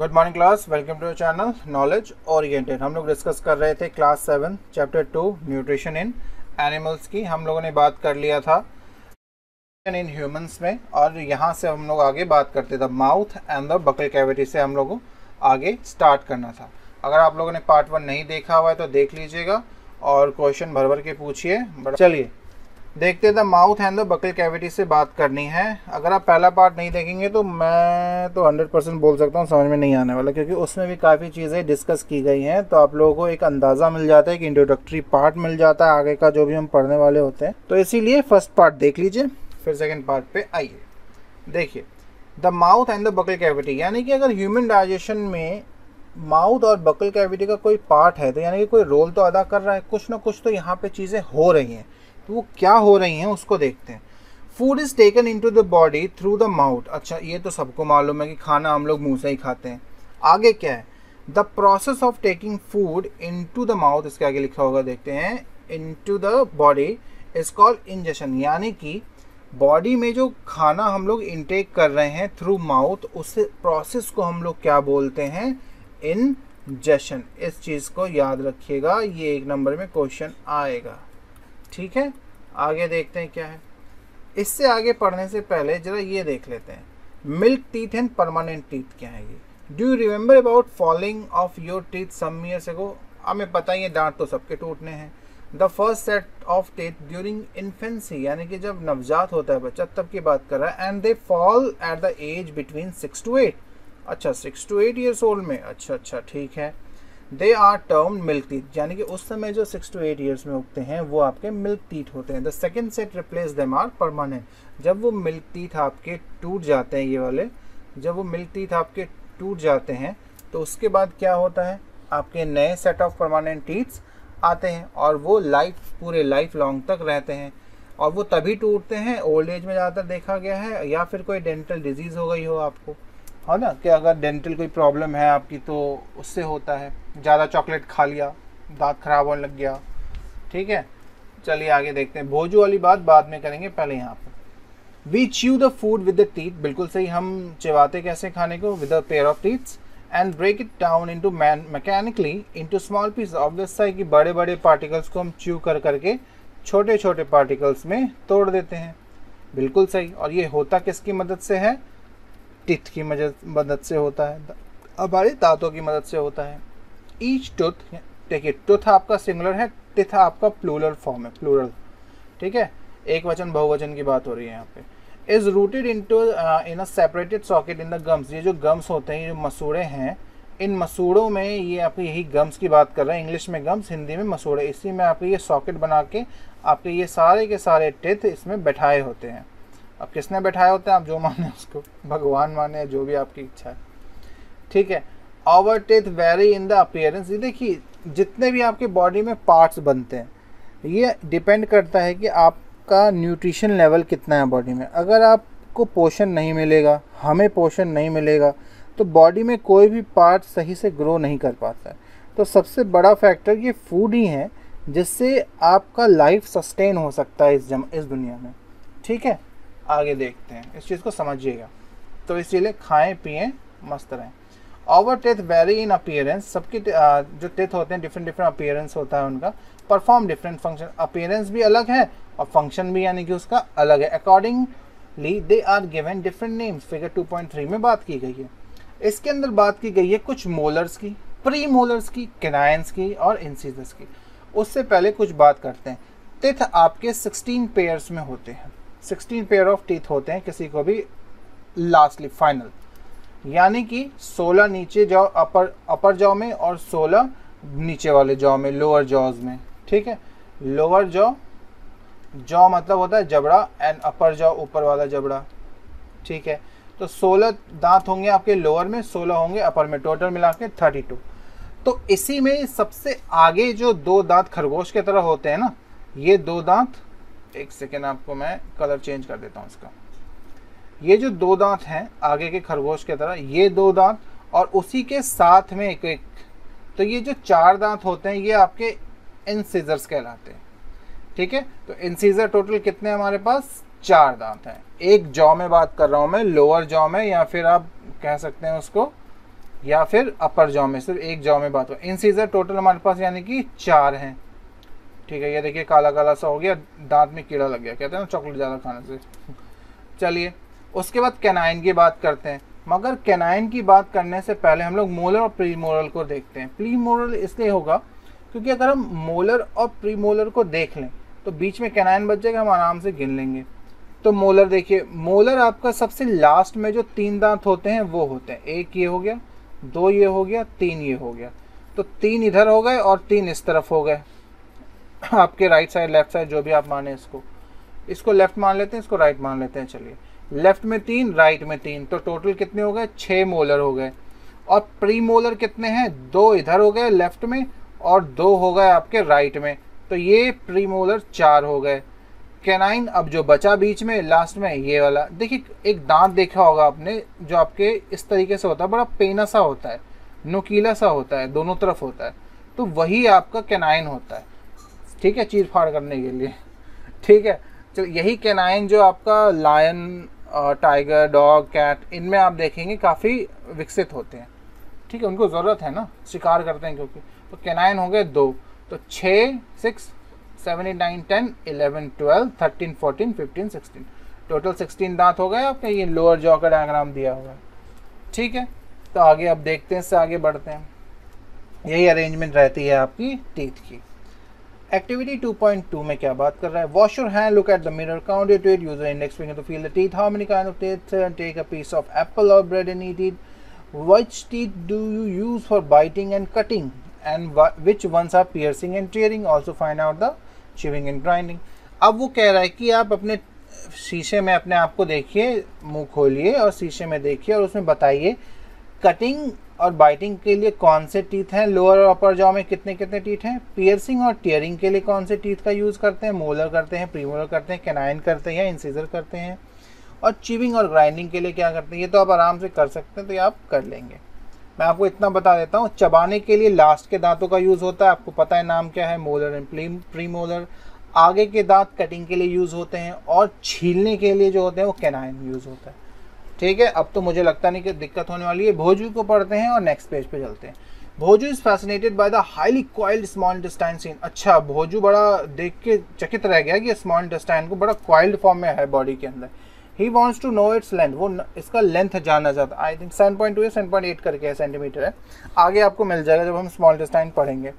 Good morning class welcome to channel knowledge oriented हम लोग discuss कर रहे थे class seven chapter two nutrition in animals की। हम लोगों ने बात कर लिया था इन ह्यूमंस में, और यहाँ से हम लोग आगे बात करते थे। Mouth and the buccal cavity से हम लोगों आगे स्टार्ट करना था। अगर आप लोगों ने पार्ट वन नहीं देखा हुआ है तो देख लीजिएगा, और क्वेश्चन भर भर के पूछिए। चलिए। देखते the mouth and the buccal cavity से बात करनी है। अगर आप पहला पार्ट नहीं देखेंगे तो मैं तो 100 परसेंट बोल सकता हूँ, समझ में नहीं आने वाला, क्योंकि उसमें भी काफ़ी चीज़ें डिस्कस की गई हैं। तो आप लोगों को एक अंदाज़ा मिल जाता है कि इंट्रोडक्टरी पार्ट मिल जाता है, आगे का जो भी हम पढ़ने वाले होते हैं। तो इसीलिए फ़र्स्ट पार्ट देख लीजिए, फिर सेकेंड पार्ट पे आइए। देखिए, the mouth and the buccal cavity, यानी कि अगर ह्यूमन डाइजेशन में माउथ और बकल कैविटी का कोई पार्ट है तो यानी कि कोई रोल तो अदा कर रहा है, कुछ ना कुछ तो यहाँ पे चीज़ें हो रही हैं। तो वो क्या हो रही हैं उसको देखते हैं। Food is taken into the body through the mouth अच्छा ये तो सबको मालूम है कि खाना हम लोग मुँह से ही खाते हैं। आगे क्या है? The process of taking food into the mouth इसके आगे लिखा होगा, देखते हैं। Into the body is called injection यानी कि बॉडी में जो खाना हम लोग इनटेक कर रहे हैं थ्रू माउथ उस प्रोसेस को हम लोग क्या बोलते हैं? इन जशन इस चीज़ को याद रखिएगा। ये एक नंबर में क्वेश्चन आएगा। ठीक है? आगे देखते हैं क्या है। इससे आगे पढ़ने से पहले जरा ये देख लेते हैं। Milk teeth and permanent teeth क्या है ये? Do you remember about falling off your teeth some years ago हमें पता ही है दांत तो सबके टूटने हैं। The first set of teeth during infancy यानी कि जब नवजात होता है बच्चा, तब की बात कर रहा है। And they fall at the age between six to eight अच्छा six to eight years old में। अच्छा अच्छा ठीक है। They are term milk teeth यानी कि उस समय जो सिक्स टू एट ईयर्स में उगते हैं, वो आपके मिल्क टीथ होते हैं। The second set replace them are permanent जब वो मिल्क टीथ आपके टूट जाते हैं, ये वाले, जब वो मिल्क टीथ आपके टूट जाते हैं तो उसके बाद क्या होता है? आपके नए सेट ऑफ़ परमानेंट टीथ्स आते हैं और वो लाइफ पूरे लाइफ लॉन्ग तक रहते हैं। और वो तभी टूटते हैं ओल्ड एज में ज़्यादातर देखा गया है, या फिर कोई डेंटल डिज़ीज़ हो गई हो आपको। है ना, कि अगर डेंटल कोई प्रॉब्लम है आपकी तो उससे होता है। ज़्यादा चॉकलेट खा लिया, दांत खराब होने लग गया, ठीक है? चलिए आगे देखते हैं। भोजू वाली बात बाद में करेंगे, पहले यहाँ पर। We chew the food with the teeth बिल्कुल सही। हम चिवाते कैसे खाने को? With a pair of teeths and break it down into man mechanically into small piece obvious है कि बड़े बड़े पार्टिकल्स को हम च्यू कर करके छोटे छोटे पार्टिकल्स में तोड़ देते हैं। बिल्कुल सही। और ये होता किसकी मदद से है? टिथ की मदद से होता है, हमारे दांतों की मदद से होता है। ईच टुथ देखिए टुथ आपका सिंगुलर है टिथ आपका प्लूरल फॉर्म है प्लूरल ठीक है? एक वचन, बहुवचन की बात हो रही है यहाँ पे। Is rooted in to in a separated socket in the gums ये जो गम्स होते हैं, ये जो मसूड़े हैं, इन मसूड़ों में ये आपके यही गम्स की बात कर रहे हैं इंग्लिश में गम्स हिंदी में मसूड़े। इसी में आपके ये सॉकेट बना के, आपके ये सारे के सारे टिथ इसमें बैठाए होते हैं। अब किसने बैठाया होता है? आप जो माने उसको। भगवान माने, जो भी आपकी इच्छा है। ठीक है? Our teeth vary in the appearance ये देखिए, जितने भी आपके बॉडी में पार्ट्स बनते हैं, ये डिपेंड करता है कि आपका न्यूट्रिशन लेवल कितना है बॉडी में। अगर आपको पोषण नहीं मिलेगा, हमें पोषण नहीं मिलेगा तो बॉडी में कोई भी पार्ट सही से ग्रो नहीं कर पाता है। तो सबसे बड़ा फैक्टर ये फ़ूड ही है, जिससे आपका लाइफ सस्टेन हो सकता है इस जम, इस दुनिया में। ठीक है? आगे देखते हैं। इस चीज़ को समझिएगा। तो इसीलिए खाएँ, पिए, मस्त रहें। Our teeth vary in appearance सबके जो टेथ होते हैं डिफरेंट डिफरेंट अपियरेंस होता है उनका। परफॉर्म डिफरेंट फ़ंक्शन अपियरेंस भी अलग है और फ़ंक्शन भी यानी कि उसका अलग है। Accordingly they are given different names figure 2.3 में बात की गई है। इसके अंदर बात की गई है कुछ मोलर्स की प्री मोलर्स की केनाइंस की और इंसीजस की। उससे पहले कुछ बात करते हैं। टेथ आपके 16 पेयर्स में होते हैं। सिक्सटीन पेयर ऑफ़ टीथ होते हैं किसी को भी लास्टली फाइनल यानी कि सोलह नीचे जाओ अपर अपर जाओ में और सोलह नीचे वाले जाओ में लोअर जॉज में. ठीक है? लोअर जॉ जॉ मतलब होता है जबड़ा एंड अपर जॉ ऊपर वाला जबड़ा. ठीक है? तो सोलह दांत होंगे आपके लोअर में, सोलह होंगे अपर में. टोटल मिला के थर्टी तो इसी में सबसे आगे जो दो दांत खरगोश की तरह होते हैं ना, ये दो दांत एक सेकेंड आपको मैं कलर चेंज कर देता हूँ इसका। ये जो दो दांत हैं, आगे के खरगोश की तरह, ये दो दांत और उसी के साथ में एक एक। तो ये जो चार दांत होते हैं, ये आपके इंसीजर्स कहलाते हैं। ठीक है? तो इंसीजर टोटल कितने हमारे पास? चार दांत हैं। एक जॉ में बात कर रहा हूँ मैं लोअर जॉ में, या फिर आप कह सकते हैं उसको, या फिर अपर जॉ में, सिर्फ़ एक जॉ में बात हो। इंसीजर टोटल हमारे पास यानी कि चार हैं। ठीक है, ये देखिए काला काला सा हो गया, दांत में कीड़ा लग गया, कहते हैं ना चॉकलेट ज़्यादा खाने से। चलिए, उसके बाद कैनाइन की बात करते हैं। मगर कैनाइन की बात करने से पहले हम लोग मोलर और प्री मोलर को देखते हैं। प्री मोलर इसलिए होगा क्योंकि अगर हम मोलर और प्री मोलर को देख लें तो बीच में कैनाइन बच जाएगा, हम आराम से गिन लेंगे। तो मोलर देखिए, मोलर आपका सबसे लास्ट में जो तीन दांत होते हैं, वो होते हैं। एक ये हो गया, दो ये हो गया, तीन ये हो गया। तो तीन इधर हो गए और तीन इस तरफ़ हो गए। आपके राइट साइड लेफ़्ट साइड जो भी आप माने इसको। इसको लेफ़्ट मान लेते हैं, इसको राइट मान लेते हैं, चलिए। लेफ़्ट में तीन राइट में तीन। तो टोटल कितने हो गए? छः मोलर हो गए। और प्री मोलर कितने हैं? दो इधर हो गए लेफ़्ट में और दो हो गए आपके राइट में। तो ये प्री मोलर चार हो गए। कैनाइन अब जो बचा बीच में लास्ट में, ये वाला। देखिए, एक दांत देखा होगा आपने, जो आपके इस तरीके से होता है, बड़ा पेना सा होता है, नुकीला सा होता है, दोनों तरफ़ होता है। तो वही आपका कैनाइन होता है। ठीक है, चीर फाड़ करने के लिए। ठीक है तो यही कैनाइन जो आपका लायन टाइगर डॉग कैट इनमें आप देखेंगे काफ़ी विकसित होते हैं। ठीक है, उनको ज़रूरत है ना, शिकार करते हैं क्योंकि। तो कैनाइन हो गए दो तो छः six seven eight nine ten eleven twelve thirteen fourteen fifteen sixteen total sixteen दांत हो गए आपके, ये लोअर जॉ का डायग्राम दिया हुआ है। ठीक है तो आगे आप देखते हैं, इससे आगे बढ़ते हैं। यही अरेंजमेंट रहती है आपकी टीथ की। एक्टिविटी 2.2 में क्या बात कर रहा है? Wash your hand look at the mirror count your teeth user index finger to feel the teeth how many kind of teeth take a piece of apple और bread and eat it which teeth do you use for biting and cutting? And which ones are piercing and tearing? Also find out the chewing and grinding. अब वो कह रहा है कि आप अपने शीशे में अपने आप को देखिए, मुँह खोलिए और शीशे में देखिए और उसमें बताइए कटिंग और बाइटिंग के लिए कौन से टीथ हैं? लोअर और अपर जॉ में कितने कितने टीथ हैं? पियर्सिंग और टीयरिंग के लिए कौन से टीथ का यूज़ करते हैं? मोलर करते हैं प्रीमोलर करते हैं कैनाइन करते हैं इंसीजर करते हैं? और चिविंग और ग्राइंडिंग के लिए क्या करते हैं? ये तो आप आराम से कर सकते हैं तो ये आप कर लेंगे। मैं आपको इतना बता देता हूँ, चबाने के लिए लास्ट के दांतों का यूज़ होता है। आपको पता है नाम क्या है? मोलर एंड प्री मोलर आगे के दांत कटिंग के लिए यूज़ होते हैं और छीलने के लिए जो होते हैं, वो कैनाइन यूज़ होता है। ठीक है, अब तो मुझे लगता नहीं कि दिक्कत होने वाली है। भोजू को पढ़ते हैं और नेक्स्ट पेज पे चलते हैं। Bhoju is fascinated by the highly coiled small intestine seen अच्छा भोजू बड़ा देख के चकित रह गया कि स्मॉल इंटेस्टाइन को बड़ा क्वाइल्ड फॉर्म में है बॉडी के अंदर। He wants to know its length वो इसका लेंथ जानना चाहता I think seven point two या सेवन पॉइंट एट करके है सेंटीमीटर है। आगे आपको मिल जाएगा जब हम स्मॉल इंटेस्टाइन पढ़ेंगे।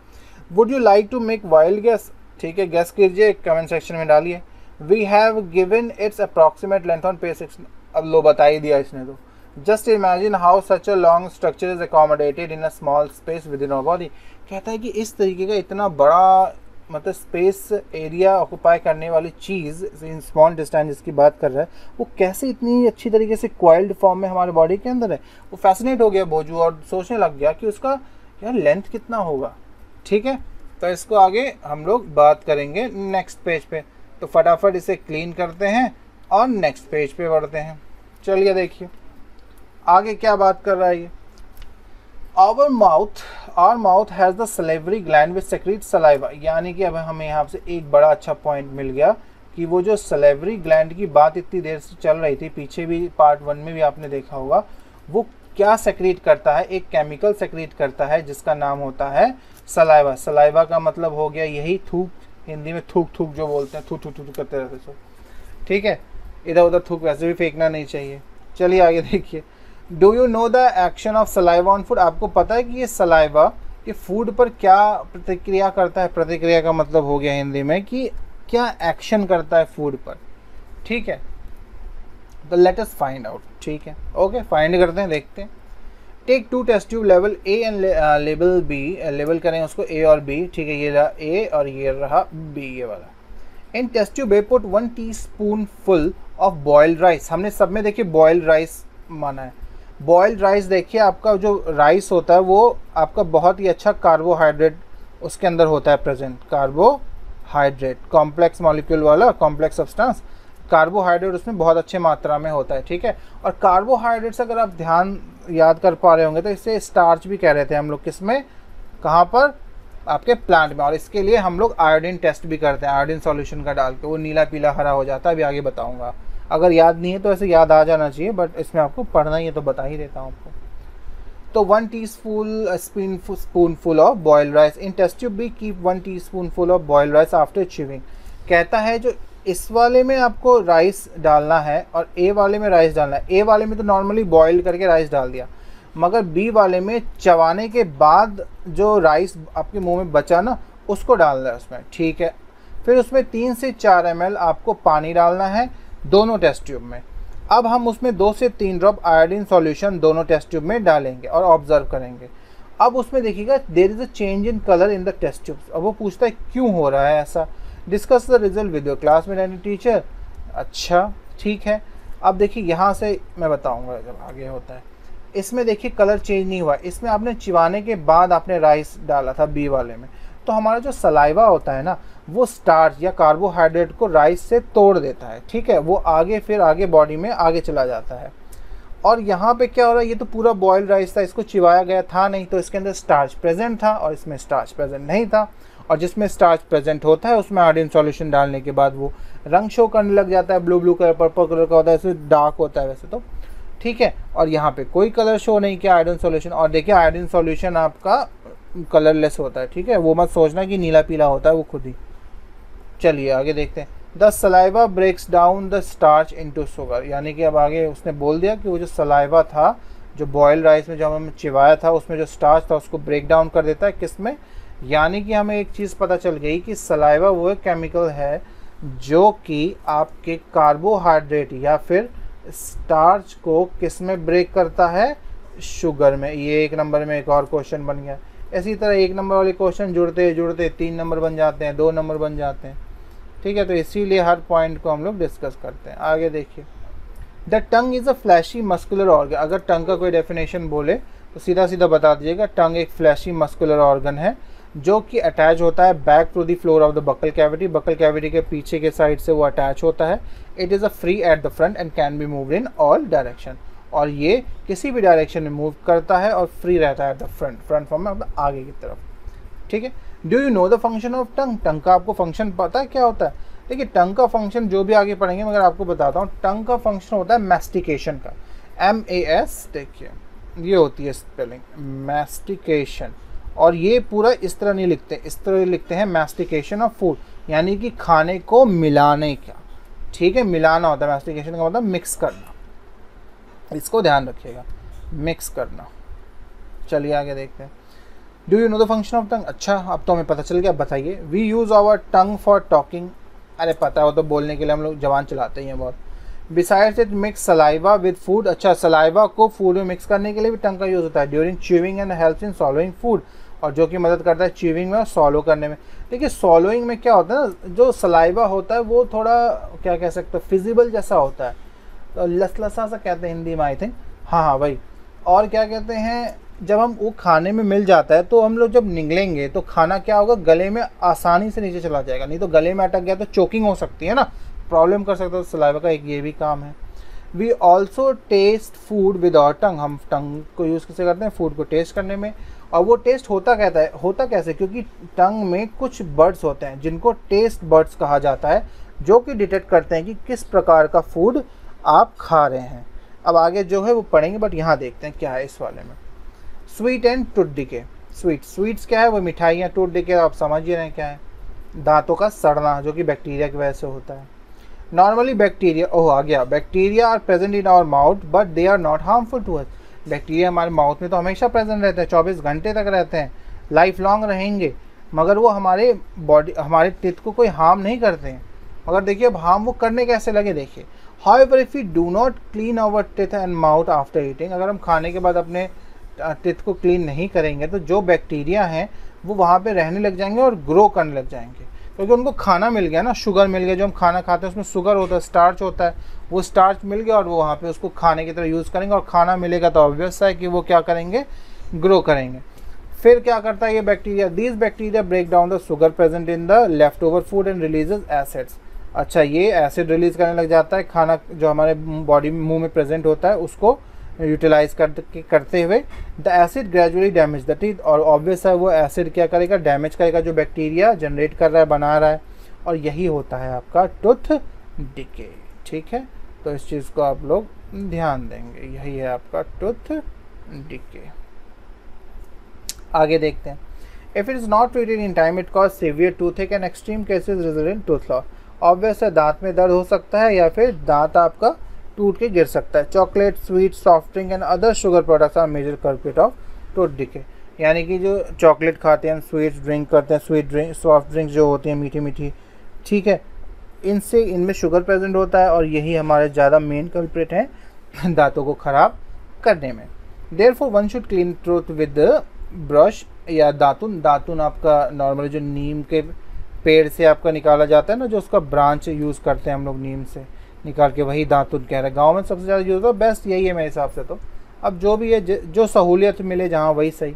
Would you like to make wild guess ठीक है गैस कीजिए कमेंट सेक्शन में डालिए। We have given its approximate length on page six अब लो बता ही दिया इसने तो। Just imagine how such a long structure is accommodated in a small space within our body कहता है कि इस तरीके का इतना बड़ा मतलब स्पेस एरिया ऑक्यूपाई करने वाली चीज़ इन स्मॉल डिस्टेंस जिसकी बात कर रहा है, वो कैसे इतनी अच्छी तरीके से क्वाइल्ड फॉर्म में हमारे बॉडी के अंदर है? वो फैसिनेट हो गया बोजू और सोचने लग गया कि उसका, यार लेंथ कितना होगा। ठीक है? तो इसको आगे हम लोग बात करेंगे नेक्स्ट पेज पे। तो फटाफट इसे क्लीन करते हैं। और नेक्स्ट पेज पे बढ़ते हैं। चलिए देखिए। आगे क्या बात कर रहा है ये? Our mouth are mouth has the salivary gland with secrete saliva यानी कि अब हमें यहाँ से एक बड़ा अच्छा पॉइंट मिल गया कि वो जो सलेवरी ग्लैंड की बात इतनी देर से चल रही थी, पीछे भी पार्ट वन में भी आपने देखा होगा, वो क्या सेक्रीट करता है? एक केमिकल सेक्रीट करता है जिसका नाम होता है सलाइवा सलाइवा का मतलब हो गया यही थूक, हिंदी में थूक थूक जो बोलते हैं थू थू थू करते रहते सो ठीक है? इधर उधर थूक, वैसे भी फेंकना नहीं चाहिए। चलिए आगे देखिए। Do you know the action of saliva on food आपको पता है कि ये सलाइवा ये फ़ूड पर क्या प्रतिक्रिया करता है? प्रतिक्रिया का मतलब हो गया हिंदी में कि क्या एक्शन करता है फ़ूड पर। ठीक है? तो लेट फाइंड आउट ठीक है? ओके फाइंड करते हैं, देखते हैं। Take two test tube level A and level B level करें उसको ए और बी ठीक है, ये रहा ए और ये रहा बी ये वाला। In test tube A put one teaspoon full of boiled rice हमने सब में देखिए बॉयल्ड राइस माना है। बॉयल्ड राइस देखिए आपका जो राइस होता है वो आपका बहुत ही अच्छा कार्बोहाइड्रेट उसके अंदर होता है प्रेजेंट कार्बोहाइड्रेट कॉम्प्लेक्स मॉलिक्यूल वाला कॉम्प्लेक्स सब्सटेंस कार्बोहाइड्रेट उसमें बहुत अच्छे मात्रा में होता है, ठीक है? और कार्बोहाइड्रेट्स अगर आप ध्यान याद कर पा रहे होंगे तो इसे स्टार्च भी कह रहे थे हम लोग किसमें कहाँ पर? आपके प्लांट में, और इसके लिए हम लोग आयोडीन टेस्ट भी करते हैं आयोडीन सॉल्यूशन का डाल के, वो नीला पीला हरा हो जाता है, अभी आगे बताऊँगा। अगर याद नहीं है तो ऐसे याद आ जाना चाहिए बट इसमें आपको पढ़ना ही है तो बता ही देता हूँ आपको। तो one teaspoon spoon spoon full of boil rice in test tube B keep one teaspoon full of boil rice after chewing कहता है जो इस वाले में आपको राइस डालना है, और ए वाले में राइस डालना है। ए वाले में तो नॉर्मली बॉयल करके राइस डाल दिया। मगर बी वाले में चबाने के बाद जो राइस आपके मुँह में बचा ना, उसको डालना है उसमें, ठीक है? फिर उसमें तीन से चार एम आपको पानी डालना है दोनों टेस्ट ट्यूब में। अब हम उसमें दो से तीन ड्रॉप आयोडीन सॉल्यूशन दोनों टेस्ट ट्यूब में डालेंगे और ऑब्ज़र्व करेंगे। अब उसमें देखिएगा there is a change in colour in the test tubes अब वो पूछता है, क्यों हो रहा है ऐसा? Discuss the result with your class में एनी टीचर अच्छा ठीक है। अब देखिए, यहाँ से मैं बताऊँगा जब आगे होता है। इसमें देखिए कलर चेंज नहीं हुआ। इसमें आपने चिवाने के बाद आपने राइस डाला था बी वाले में। तो हमारा जो सलाइवा होता है ना, वो स्टार्च या कार्बोहाइड्रेट को राइस से तोड़ देता है, ठीक है? वो आगे फिर आगे बॉडी में आगे चला जाता है। और यहाँ पे क्या हो रहा है, ये तो पूरा बॉयल्ड राइस था, इसको चिवाया गया था नहीं तो इसके अंदर स्टार्च प्रेजेंट था और इसमें स्टार्च प्रेजेंट नहीं था। और जिसमें स्टार्च प्रेजेंट होता है, उसमें आर्डिन सॉल्यूशन डालने के बाद वो रंग शो करने लग जाता है blue blue colour purple colour का होता है, ऐसे डार्क होता है वैसे तो। ठीक है? और यहाँ पे कोई कलर शो नहीं किया आयोडीन सॉल्यूशन और देखिए आयोडीन सॉल्यूशन आपका कलरलेस होता है, ठीक है? वो मत सोचना कि नीला पीला होता है, वो खुद ही। चलिए, आगे देखते हैं। The saliva breaks down the starch into sugar यानी कि अब आगे उसने बोल दिया कि वो जो सलाइवा था, जो बॉयल राइस में जो हमने चिवाया था, उसमें जो स्टार्च था, उसको ब्रेक डाउन कर देता है किसमें? यानी कि हमें एक चीज़ पता चल गई कि सलाइवा वो केमिकल है जो कि आपके कार्बोहाइड्रेट या फिर स्टार्च को किसमें ब्रेक करता है? शुगर में। ये एक नंबर में एक और क्वेश्चन बन गया। इसी तरह एक नंबर वाले क्वेश्चन जुड़ते जुड़ते तीन नंबर बन जाते हैं, दो नंबर बन जाते हैं। ठीक है तो इसीलिए हर पॉइंट को हम लोग डिस्कस करते हैं। आगे देखिए। The tongue is a fleshy muscular organ अगर टंग का कोई डेफिनेशन बोले तो सीधा सीधा बता दीजिएगा टंग एक फ्लैशी मस्कुलर ऑर्गन है। जो कि अटैच होता है back to the floor of the buccal cavity buccal cavity के पीछे के साइड से वो अटैच होता है. It is a free at the front and can be move in all direction और ये किसी भी डायरेक्शन में मूव करता है और फ्री रहता है at the front front form में मतलब आगे की तरफ़. ठीक है? Do you know the function of tongue tongue का आपको फ़ंक्शन पता है क्या होता है? देखिए टंग का फ़ंक्शन जो भी आगे पढ़ेंगे, मगर आपको बताता हूँ टंग का फ़ंक्शन होता है मैस्टिकेशन का. एम ए एस देखिए, ये होती है स्पेलिंग मैस्टिकेशन और ये पूरा इस तरह नहीं लिखते, इस तरह लिखते हैं मैस्टिकेशन ऑफ़ फ़ूड यानी कि खाने को मिलाने का। ठीक है, मिलाना होता है मैस्टिकेशन का मतलब मिक्स करना। इसको ध्यान रखिएगा मिक्स करना। चलिए आगे देखते हैं। Do you know the function of tongue अच्छा अब तो हमें पता चल गया बताइए। We use our tongue for talking अरे, पता है तो बोलने के लिए हम लोग जवान चलाते ही हैं बहुत। Besides it mix saliva with food अच्छा सलाइवा को फ़ूड में मिक्स करने के लिए भी टंग का यूज़ होता है। During chewing and help in swallowing food और जो कि मदद करता है च्यूविंग में और सॉलो करने में। देखिए, सॉलोइंग में क्या होता है ना, जो सलाइवा होता है, वो थोड़ा, क्या कह सकते हैं, फिजिबल जैसा होता है। तो लसलसा सा कहते हैं हिंदी में आई थिंक हाँ हाँ भाई और क्या कहते हैं, जब हम, वो खाने में मिल जाता है तो हम लोग जब निकलेंगे तो खाना क्या होगा, गले में आसानी से नीचे चला जाएगा। नहीं तो गले में अटक गया तो चोकिंग हो सकती है ना। प्रॉब्लम कर सकते हो सलाइवा का एक ये भी काम है। We also taste food without tongue हम टंग को यूज़ कैसे करते हैं? फ़ूड को टेस्ट करने में। और वो टेस्ट होता कहता है, होता कैसे? क्योंकि टंग में कुछ बर्ड्स होते हैं, जिनको टेस्ट बर्ड्स कहा जाता है, जो कि डिटेक्ट करते हैं कि किस प्रकार का फ़ूड आप खा रहे हैं। अब आगे जो है वो पढ़ेंगे बट यहाँ देखते हैं क्या है इस वाले में। Sweet and tooth decay sweet sweets क्या है? वो मिठाइयाँ टूट डिके आप समझ ही रहे हैं क्या है। दांतों का सड़ना, जो कि बैक्टीरिया की वजह से होता है। नॉर्मली बैक्टीरिया ओह, आ गया। Bacteria are present in our mouth but they are not harmful to us bacteria हमारे माउथ में तो हमेशा प्रेजेंट रहते हैं, चौबीस घंटे तक रहते हैं लाइफ लॉन्ग रहेंगे, मगर वो हमारे बॉडी हमारे टिथ को कोई हार्म नहीं करते हैं। मगर देखिए, अब हार्म वो करने कैसे लगे, देखिए। However if you do not clean our teeth and mouth after eating अगर हम खाने के बाद अपने टिथ को क्लीन नहीं करेंगे तो जो बैक्टीरिया हैं, वो वहाँ पे रहने लग जाएँगे और ग्रो करने लग जाएँगे। क्योंकि उनको खाना मिल गया ना शुगर मिल गया, जो हम खाना खाते हैं, उसमें शुगर होता है स्टार्च होता है, वो स्टार्च मिल गया और वो वहाँ पे उसको खाने की तरह यूज़ करेंगे और खाना मिलेगा तो ऑब्वियस है कि वो क्या करेंगे ग्रो करेंगे। फिर क्या करता है ये bacteria these bacteria break down the sugar present in the left over food and release acids अच्छा ये एसिड रिलीज़ करने लग जाता है, खाना जो हमारे बॉडी मुँह में प्रेजेंट होता है, उसको यूटिलाइज कर, करते हुए the acid gradually damage the teeth और ऑब्वियस है वो एसिड क्या करेगा? डैमेज करेगा जो बैक्टीरिया जनरेट कर रहा है बना रहा है और यही होता है आपका टूथ डिके ठीक है? तो इस चीज़ को आप लोग ध्यान देंगे यही है आपका टूथ डिके आगे देखते हैं। If it is not treated in time it cause severe toothache and extreme cases result in tooth loss obvious है दांत में दर्द हो सकता है या फिर दांत आपका टूट के गिर सकता है। Chocolate, sweet soft drink and other sugar products are major culprit of tooth decay यानी कि जो चॉकलेट खाते हैं स्वीट ड्रिंक करते हैं, स्वीट ड्रिंक सॉफ्ट ड्रिंक जो होती हैं, मीठी मीठी, ठीक है? इनसे, इनमें शुगर प्रेजेंट होता है और यही हमारे ज़्यादा मेन कल्प्रेट हैं दांतों को ख़राब करने में। Therefore one should clean truth with brush या दातुन। दातुन आपका नॉर्मली जो नीम के पेड़ से आपका निकाला जाता है ना, जो उसका ब्रांच यूज़ करते हैं हम लोग नीम से। निकाल के वही दातुन कह रहे हैं। गाँव में सबसे ज़्यादा यूज़ होता है बेस्ट यही है मेरे हिसाब से तो। अब जो भी है जो सहूलियत मिले जहाँ, वही सही।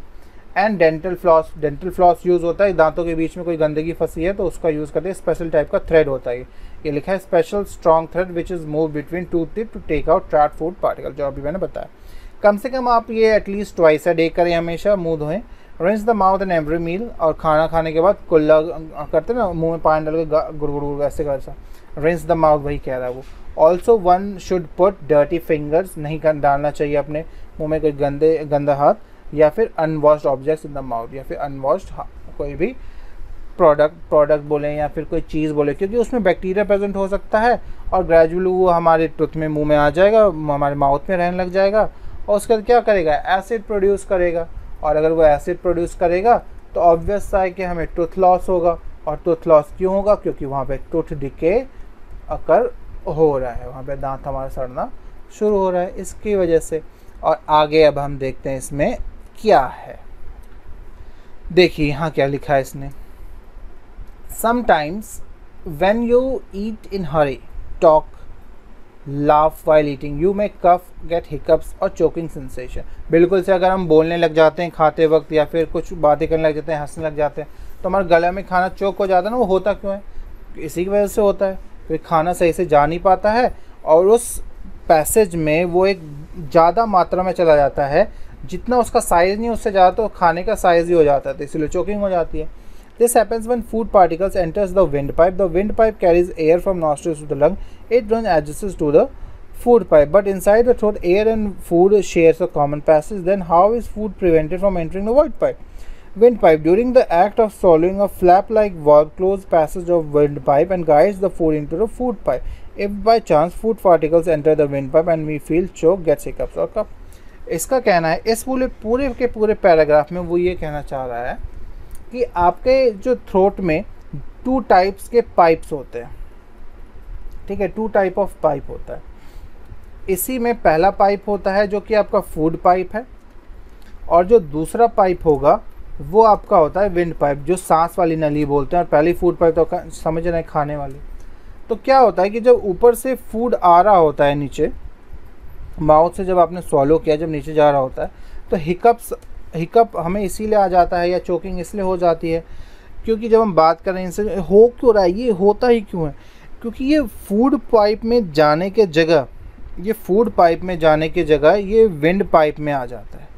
And dental floss dental floss use होता है। दांतों के बीच में कोई गंदगी फंसी है तो उसका यूज़ करते हैं। स्पेशल टाइप का थ्रेड होता है ये। लिखा है special strong thread which is move between two teeth to take out trapped food particle जो अभी मैंने बताया। कम से कम आप ये एटलीस्ट ट्वाइस अ डे करें हमेशा, मुँह धोएँ। Rinse the mouth and every meal और खाना खाने के बाद कुल्ला, करते ना, मुँह में पानी डाल के गुड़ गुड़ ऐसे कर रिंस द माउथ वही कह रहा है वो। Also one should put dirty fingers नहीं कर, डालना चाहिए अपने मुँह में कोई गंदे, गंदा हाथ, या फिर unwashed objects in the mouth या फिर अनवॉश्ड कोई भी प्रोडक्ट प्रोडक्ट बोलें, या फिर कोई चीज़ बोले, क्योंकि उसमें बैक्टीरिया प्रेजेंट हो सकता है, और ग्रेजुअली वो हमारे टूथ में, मुँह में आ जाएगा, हमारे माउथ में रहने लग जाएगा, और उसके बाद क्या करेगा? एसिड प्रोड्यूस करेगा, और अगर वो एसिड प्रोड्यूस करेगा तो ऑब्वियस है कि हमें टूथ लॉस होगा, और टूथ लॉस क्यों होगा? क्योंकि वहाँ पे टूथ डिके अकर हो रहा है, वहाँ पे दांत हमारा सड़ना शुरू हो रहा है, इसकी वजह से। और आगे अब हम देखते हैं इसमें क्या है। देखिए यहाँ क्या लिखा है इसने। Sometimes when you eat in hurry talk laugh while eating you may cough get hiccups और चोकिंग सेंसेशन बिल्कुल से अगर हम बोलने लग जाते हैं, खाते वक्त या फिर कुछ बातें करने लग जाते हैं, हंसने लग जाते हैं तो हमारे गले में खाना चोक हो जाता है ना, वो होता क्यों है? इसी की वजह से होता है। फिर खाना सही से जा नहीं पाता है और उस पैसेज में वो एक ज़्यादा मात्रा में चला जाता है। जितना उसका साइज़ नहीं, उससे ज़्यादा तो खाने का साइज़ ही हो जाता है तो इसलिए चोकिंग हो जाती है। This happens when food particles enters the wind pipe the wind pipe carries air from nostrils to the lung it done adjacent to the food pipe but inside the throat air and food share common passage then how is food prevented from entering the wind pipe Windpipe. During the act of swallowing, a flap-like valve closes passage of windpipe and guides the food into the food pipe. If by chance food particles enter the windpipe and we feel choke, gets hiccups or cup. इसका कहना है इस पूरे पूरे के पूरे paragraph में वो ये कहना चाह रहा है कि आपके जो थ्रोट में टू टाइप्स के पाइप्स होते हैं ठीक है टू टाइप ऑफ़ पाइप होता है इसी में पहला पाइप होता है जो कि आपका फ़ूड पाइप है और जो दूसरा पाइप होगा वो आपका होता है विंड पाइप जो सांस वाली नली बोलते हैं और पहली फ़ूड पाइप तो समझ रहे हैं खाने वाली। तो क्या होता है कि जब ऊपर से फ़ूड आ रहा होता है नीचे माउथ से जब आपने सॉलो किया, जब नीचे जा रहा होता है तो हिकअप्स हिकअप हमें इसीलिए आ जाता है या चोकिंग इसलिए हो जाती है, क्योंकि जब हम बात करें इनसे, हो क्यों रहा है? ये होता ही क्यों है? क्योंकि ये फ़ूड पाइप में जाने के जगह, ये फ़ूड पाइप में जाने की जगह ये विंड पाइप में आ जाता है।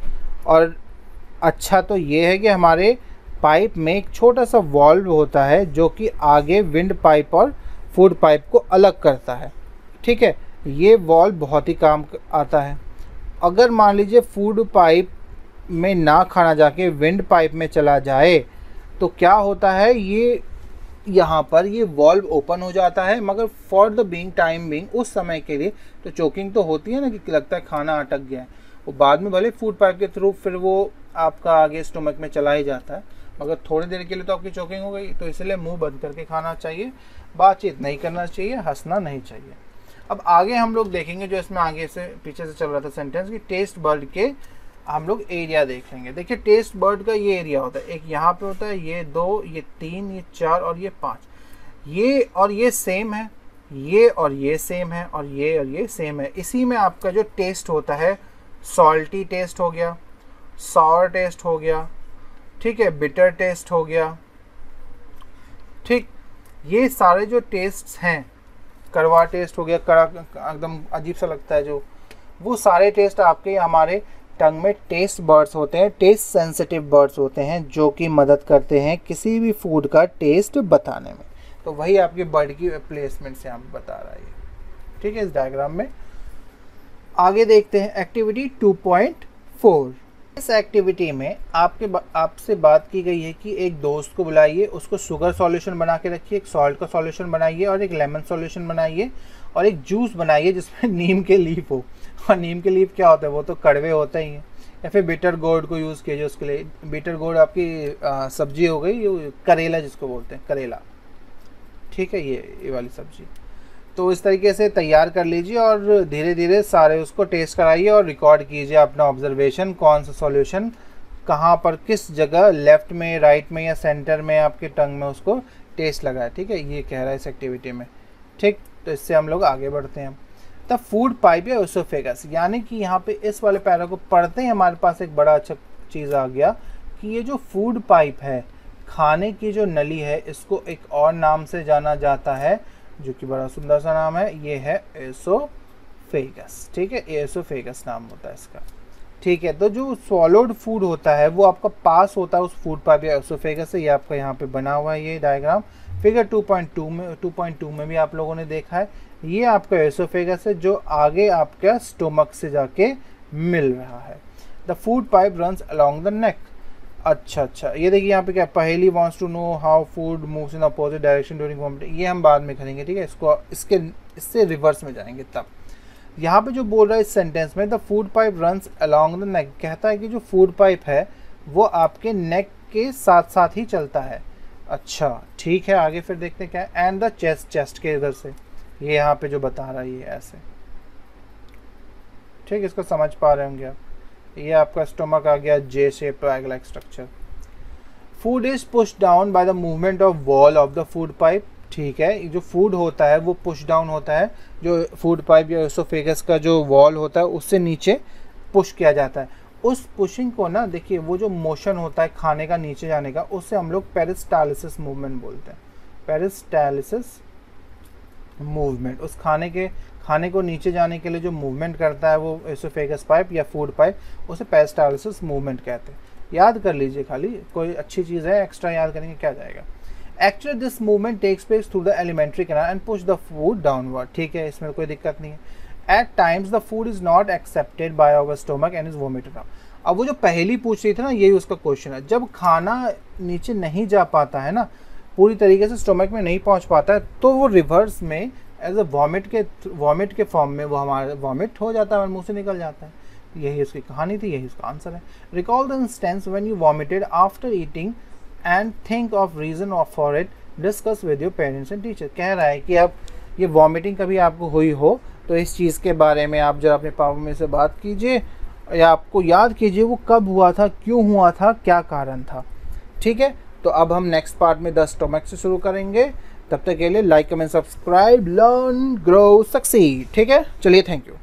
और अच्छा तो ये है कि हमारे पाइप में एक छोटा सा वॉल्व होता है जो कि आगे विंड पाइप और फ़ूड पाइप को अलग करता है। ठीक है, ये वॉल्व बहुत ही काम आता है। अगर मान लीजिए फ़ूड पाइप में ना खाना जाके विंड पाइप में चला जाए तो क्या होता है, ये यहाँ पर ये वॉल्व ओपन हो जाता है, मगर for the being, time being, उस समय के लिए तो चोकिंग तो होती है ना कि लगता है खाना अटक गया है। वो बाद में भले फ़ूड पाइप के थ्रू फिर वो आपका आगे स्टोमक में चला ही जाता है। मगर थोड़ी देर के लिए तो आपकी चौकिंग हो गई तो इसलिए मुँह बंद करके खाना चाहिए, बातचीत नहीं करना चाहिए, हंसना नहीं चाहिए। अब आगे हम लोग देखेंगे जो इसमें आगे से पीछे से चल रहा था सेंटेंस कि टेस्ट बर्ड के हम लोग एरिया देख लेंगे देखिए टेस्ट बर्ड का ये एरिया होता है। एक यहाँ पे होता है, ये दो, ये तीन, ये चार और ये पाँच। ये और ये सेम है, ये और ये सेम है, और ये और ये सेम है। इसी में आपका जो टेस्ट होता है सॉल्टी टेस्ट हो गया। सॉर टेस्ट हो गया, ठीक है बिटर टेस्ट हो गया, ठीक, ये सारे जो टेस्ट हैं, कड़वा टेस्ट हो गया, कड़ा, एकदम अजीब सा लगता है जो, वो सारे टेस्ट आपके हमारे टंग में टेस्ट बर्ड्स होते हैं टेस्ट सेंसिटिव बर्ड्स होते हैं, जो कि मदद करते हैं किसी भी फ़ूड का टेस्ट बताने में। तो वही आपकी बर्ड की प्लेसमेंट से हम बता रहा है। ठीक है, इस डायग्राम में आगे देखते हैं एक्टिविटी 2.4 इस एक्टिविटी में आपके आपसे बात की गई है कि एक दोस्त को बुलाइए, उसको शुगर सॉल्यूशन बना के रखिए, एक सॉल्ट का सॉल्यूशन बनाइए और एक लेमन सॉल्यूशन बनाइए और एक जूस बनाइए जिसमें नीम के लीफ हो। और नीम के लीफ क्या होता है? वो तो कड़वे होते ही हैं। या फिर बिटर गोड को यूज़ कीजिए उसके लिए। बिटर गोड आपकी सब्ज़ी हो गई करेला जिसको बोलते हैं, करेला। ठीक है, ये ये वाली सब्ज़ी। तो इस तरीके से तैयार कर लीजिए और धीरे धीरे सारे उसको टेस्ट कराइए और रिकॉर्ड कीजिए अपना ऑब्जर्वेशन कौन सा सॉल्यूशन कहाँ पर, किस जगह लेफ़्ट में राइट में या सेंटर में आपके टंग में उसको टेस्ट लगा है ठीक है? ये कह रहा है इस एक्टिविटी में। ठीक तो इससे हम लोग आगे बढ़ते हैं। द फ़ूड पाइप या ओसोफेगस यानी कि यहाँ पे इस वाले पैरा को पढ़ते ही, हमारे पास एक बड़ा अच्छा चीज़ आ गया कि ये जो फ़ूड पाइप है, खाने की जो नली है, इसको एक और नाम से जाना जाता है जो कि बड़ा सुंदर सा नाम है, ये है एसोफेगस, ठीक है? एसोफेगस नाम होता है इसका। ठीक है तो जो सॉलिड फ़ूड होता है, वो आपका पास होता है उस फ़ूड पाइप या एसोफेगस से, ये आपका यहाँ पे बना हुआ है ये डायग्राम फिगर 2.2 में 2.2 में भी आप लोगों ने देखा है, ये आपका एसोफेगस है, जो आगे आपका स्टोमक से जाके मिल रहा है। The food pipe run along the neck अच्छा अच्छा। ये देखिए यहाँ पे क्या, Paheli wants to know how food moves in opposite direction during vomiting ये हम बाद में करेंगे, ठीक है? इसको, इसके, इससे रिवर्स में जाएँगे तब। यहाँ पे जो बोल रहा है इस सेंटेंस में the food pipe runs along the neck कहता है कि जो फ़ूड पाइप है, वो आपके नेक के साथ साथ ही चलता है। अच्छा ठीक है, आगे फिर देखते हैं क्या एंड द चेस्ट चेस्ट के इधर से। ये यहाँ पे जो बता रहा है, ये ऐसे। ठीक इसको समझ पा रहे होंगे आप। ये आपका स्टोमक आ गया J shape like structure food is push down by the movement of wall of the food pipe ठीक है जो फ़ूड होता है, वो पुश डाउन होता है. जो फ़ूड पाइप या एसोफेगस का जो वॉल होता है, उससे नीचे पुश किया जाता है. उस पुशिंग को ना, देखिए, वो जो मोशन होता है खाने का, नीचे जाने का उससे हम लोग पेरिस्टालिसिस मूवमेंट बोलते हैं. पेरिस्टालिसिस मूवमेंट उस खाने के खाने को नीचे जाने के लिए जो मूवमेंट करता है वो एसोफेगस पाइप या फ़ूड पाइप उसे पेस्टालिसिस मूवमेंट कहते हैं। याद कर लीजिए खाली, कोई अच्छी चीज़ है एक्स्ट्रा याद करेंगे, क्या जाएगा। Actually this movement takes place through the alimentary canal and push the food downward ठीक है, इसमें कोई दिक्कत नहीं है। At times the food is not accepted by our stomach and is vomited अब वो जो पहली पूछ रही थी ना, यही उसका क्वेश्चन है। जब खाना नीचे नहीं जा पाता है ना, पूरी तरीके से स्टोमक में नहीं पहुँच पाता है तो वो रिवर्स में एज अ वॉमिट के वॉमिट के फॉर्म में वो हमारा वॉमिट हो जाता है और मुँह से निकल जाता है। यही उसकी कहानी थी, यही उसका आंसर है। Recall the instance when you vomited after eating and think of reason of for it discuss with your parents and teacher कह रहा है कि अब ये वॉमिटिंग कभी आपको हुई हो तो इस चीज़ के बारे में आप जरा अपने पापा में से बात कीजिए या आपको याद कीजिए वो कब हुआ था, क्यों हुआ था, क्या कारण था। ठीक है? तो अब हम नेक्स्ट पार्ट में द स्टोमक से शुरू करेंगे। तब तक के लिए like comment subscribe learn grow succeed ठीक है? चलिए थैंक यू